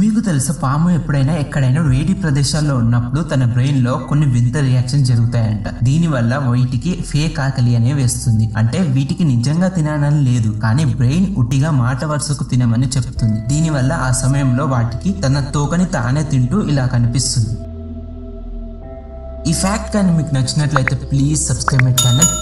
మీకు తెలుసా పాము ఎప్పుడైనా ఎక్కడైనా వేడి ప్రదేశాల్లో ఉన్నప్పుడు తన బ్రెయిన్లో కొన్ని వింత రియాక్షన్ జరుగుతాయంట. దీని వల్ల వీటికి ఫేక్ ఆకలి అనే వేస్తుంది. అంటే వీటికి నిజంగా తినాలని లేదు కానీ బ్రెయిన్ ఉట్టిగా మాట వరుసకు తినమని చెప్తుంది. దీని వల్ల ఆ సమయంలో వాటికి తన తోకని తానే తింటూ ఇలా కనిపిస్తుంది. ఈ ఫ్యాక్ట్ కానీ మీకు నచ్చినట్లయితే ప్లీజ్ సబ్స్క్రైబ్ మై ఛానల్.